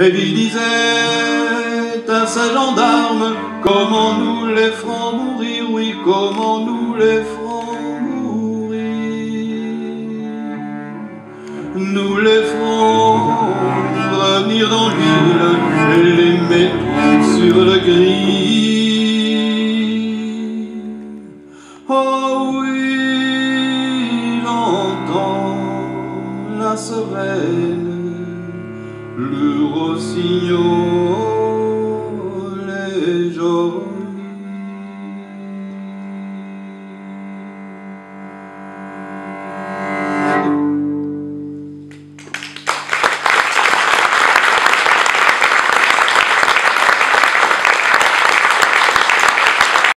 Et il disait à sa gendarme Comment nous les ferons mourir, oui, comment nous les ferons mourir Nous les ferons revenir dans l'île et les mettre sur le gris. Oh oui, j'entends la sereine, rossignol les jaune.